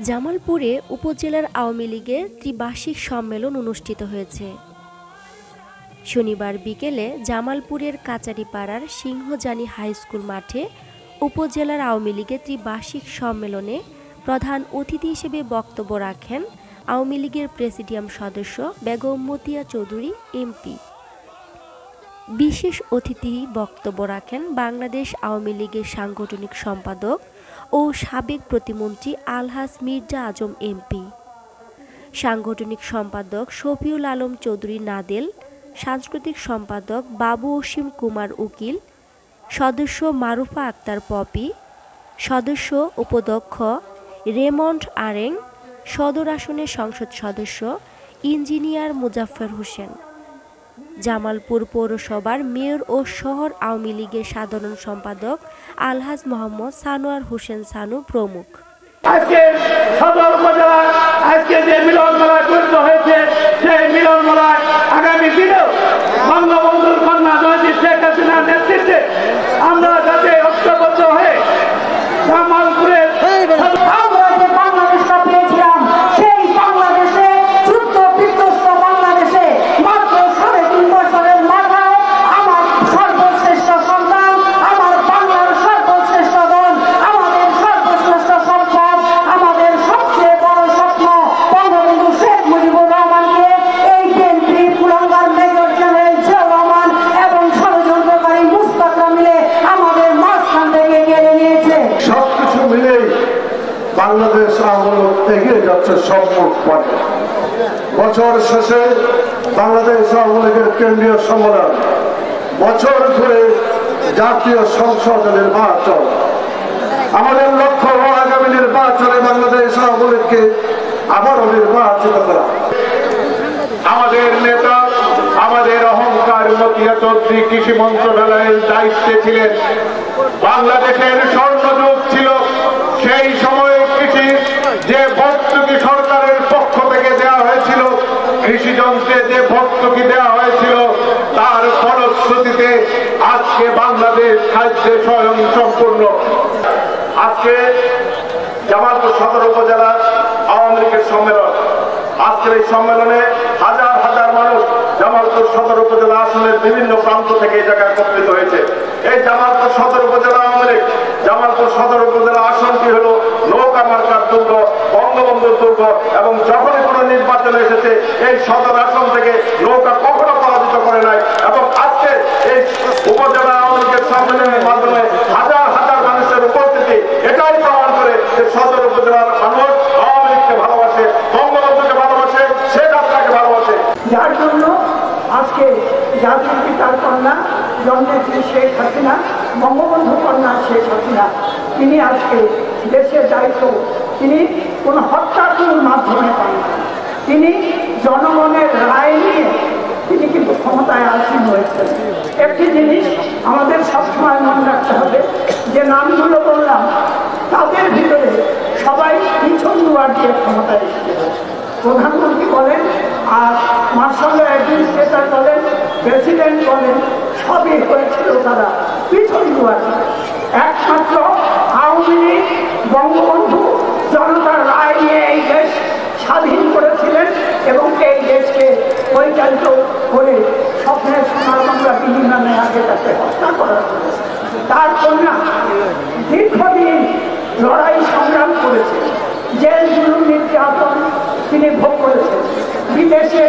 জামালপুরে উপজেলার আওয়ামী লীগের ত্রিবার্ষিক সম্মেলন অনুষ্ঠিত হয়েছে। শনিবার বিকেলে জামালপুরের কাচারিপাড়ার সিংহজানি হাই স্কুল মাঠে উপজেলার আওয়ামী লীগের ত্রিবার্ষিক সম্মেলনে প্রধান অতিথি হিসেবে বক্তব্য রাখেন আওয়ামী লীগের প্রেসিডিয়াম সদস্য বেগম মতিয়া চৌধুরী এমপি বিশেষ অতিথি বক্তব্য রাখেন বাংলাদেশ আওয়ামী লীগের সাংগঠনিক সম্পাদক ও সাবেক প্রতিমন্ত্রী আলহাজ মির্জা আজম এমপি। সাংগঠনিক সম্পাদক শফিউল আলম চৌধুরী নাদেল, সাংস্কৃতিক সম্পাদক বাবু অসীম কুমার উকিল, সদস্য মারুফা আক্তার পপি, সদস্য উপদক্ষ রেমন্ড আরেং, সদর আসনের সংসদ সদস্য ইঞ্জিনিয়ার মুজাফফর হোসেন। জামালপুর পৌরসভার মেয়র ও শহর আওয়ামী লীগের সাধারণ সম্পাদক আলহাজ মোহাম্মদ সানোয়ার হোসেন সানু প্রমুখ। আজকে সদর আজকে যে মিলন মেলা গঠিত হয়েছে, সেই মিলন মেলায় আগামী দিনেও বঙ্গবন্ধুর কন্যা শেখ হাসিনার নেতৃত্বে আমরা যাতে ঐক্যবদ্ধ হয়ে জামালপুরের আমরা যে বাংলাদেশটা পেয়েছিলাম সেই বাংলাদেশে যুদ্ধ বিধ্বস্ত বাংলাদেশে মাত্র সাড়ে তিন বছরের মাথায় আমার সর্বশ্রেষ্ঠ সন্তান আমার বাংলার সর্বশ্রেষ্ঠ দল আমাদের সর্বশ্রেষ্ঠ সম্পদ আমাদের সবচেয়ে বড় স্বপ্ন বঙ্গবন্ধু শেখ মুজিবুর রহমানকে এই বিএনপি কুলাঙ্গার মেজর জেনারেল জিয়াউর রহমান এবং ষড়যন্ত্রকারী মুস্তাকরা মিলে আমাদের মাঝখান থেকে কেড়ে নিয়েছে সবকিছু মিলেই বাংলাদেশ আওয়ামী লীগ যাচ্ছে সম্মুখ পথে। বছর শেষে বাংলাদেশ আওয়ামী লীগের কেন্দ্রীয় সম্মেলন। বছর ধরে জাতীয় সংসদ নির্বাচন। আমাদের লক্ষ্য আগামী নির্বাচনে বাংলাদেশ আওয়ামী লীগকে আবারও নির্বাচিত করা। আমাদের নেতা, আমাদের অহংকার মতিয়া চৌধুরী কৃষি মন্ত্রণালয়ের দায়িত্বে ছিলেন। বাংলাদেশের স্বর্ণযুগ ছিল, সেই সময়ে কৃষি যে ভর্তুকি সরকারের পক্ষ থেকে দেওয়া হয়েছিল কৃষি যন্ত্রে যে ভর্তুকি দেওয়া হয়েছিল, তার ফলশ্রুতিতে আজকে বাংলাদেশ খাদ্যে স্বয়ং সম্পূর্ণ। আজকে জামালপুর সদর উপজেলা আওয়ামী লীগের সম্মেলন। আজকের এই সম্মেলনে হাজার হাজার মানুষ জামালপুর সদর উপজেলা আসনের বিভিন্ন প্রান্ত থেকে এই জায়গায় একত্রিত হয়েছে। এই জামালপুর সদর উপজেলা আওয়ামী লীগ, জামালপুর সদর উপজেলা আসনটি হলো নৌকা মার্কার দুর্গ বঙ্গবন্ধুর দুর্গ এবং যখনই কোনো এসেছে এই সদর আসন থেকে নৌকা কখনো পরাজিত করে নাই। এবং আজকে এই উপজেলা আওয়ামী লীগের সম্মেলনের মাধ্যমে হাজার হাজার মানুষের উপস্থিতি, এটাই প্রমাণ করে যে সদর উপজেলার মানুষ আওয়ামী লীগকে ভালোবাসে, বঙ্গবন্ধুকে ভালোবাসে, শেখ হাসিনাকে ভালোবাসে। যার জন্য আজকে জাতির পিতার কন্যা জন্মেছে শেখ হাসিনা, বঙ্গবন্ধু কন্যা শেখ হাসিনা। তিনি আজকে দেশের দায়িত্ব, তিনি কোনো হত্যাকুর মাধ্যমে পান। তিনি জনগণের রায় নিয়ে তিনি কিন্তু ক্ষমতায় আসীন হয়েছেন। একটি জিনিস আমাদের সবসময় মনে রাখতে হবে, যে নামগুলো বললাম, তাদের ভিতরে সবাই পিছন দুয়ার দিয়ে ক্ষমতায় এসেছে। প্রধানমন্ত্রী বলেন, আর মার্শাল অ্যাডমিনিস্ট্রেটর বলেন, প্রেসিডেন্ট বলেন, সবই হয়েছিল তারা পিছন দুয়ার। একমাত্র আওয়ামী লীগ, বঙ্গবন্ধু, জনতার রায় নিয়ে এই দেশ স্বাধীন এবং এই দেশকে পরিচালিত করে স্বপ্নের সোনার বাংলা নামে আগে তাকে হত্যা করা হয়েছে। তার কন্যা দীর্ঘদিন লড়াই সংগ্রাম করেছে। জেল জুলুম নির্যাতন তিনি ভোগ করেছেন। বিদেশে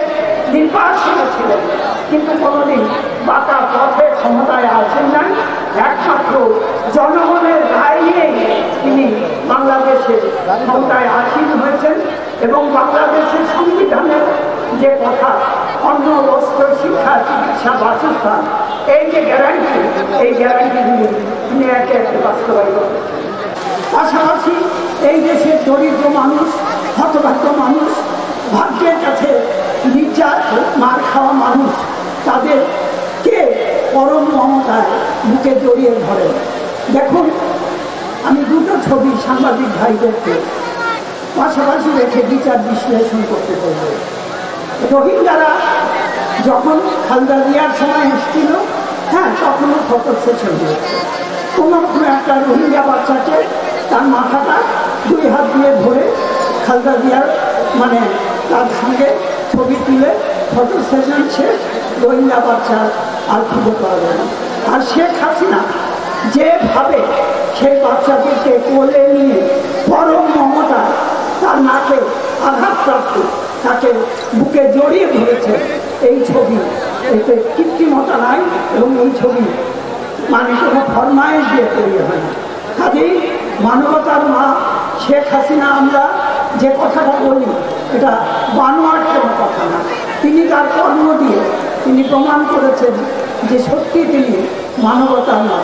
নির্বাসনে ছিলেন কিন্তু কোনোদিন বাঁকা পথে ক্ষমতায় আসেন নাই একমাত্র জনগণের রায় নিয়েই তিনি বাংলাদেশে ক্ষমতায় আসীন এবং বাংলাদেশের সংবিধানের যে কথা অন্ন বস্ত্র শিক্ষা, চিকিৎসা, বাসস্থান, এই যে গ্যারান্টি এই গ্যারান্টিগুলি তিনি একে একে বাস্তবায়িত পাশাপাশি এই দেশের দরিদ্র মানুষ, হতভাগ্য মানুষ, ভাগ্যের কাছে নির্যাত, মার খাওয়া মানুষ তাদেরকে পরম মমতায় বুকে জড়িয়ে ধরে দেখুন, আমি দুটো ছবি সাংবাদিক ভাইদেরকে পাশাপাশি রেখে বিচার বিশ্লেষণ করতে বলব রোহিঙ্গারা যখন খালদা জিয়ার সময় এসেছিল হ্যাঁ তখনও ফটো শেষ হয়েছে কোনো একটা রোহিঙ্গা বাচ্চাকে তার মাথাটা দুই হাত দিয়ে ধরে খালদা জিয়ার মানে তার সঙ্গে ছবি তুলে ফটো সেশন শেষ রোহিঙ্গা বাচ্চা আর খুঁজে পাওয়া যায় না। আর শেখ হাসিনা যেভাবে সেই বাচ্চাদেরকে কোলে নিয়ে পরম মমতা তার নাকে আঘাতপ্রাপ্ত। তাকে বুকে জড়িয়ে ধরেছে এই ছবি। এতে কৃত্রিমতা নাই এবং এই ছবি মানে কোনো ফরমাইশ দিয়ে তৈরি হয়। কাজেই মানবতার মা শেখ হাসিনা আমরা যে কথাটা বলি, এটা বানোয়ার কোনো কথা না। তিনি তার কর্ম দিয়ে তিনি প্রমাণ করেছেন যে সত্যি তিনি মানবতার মা।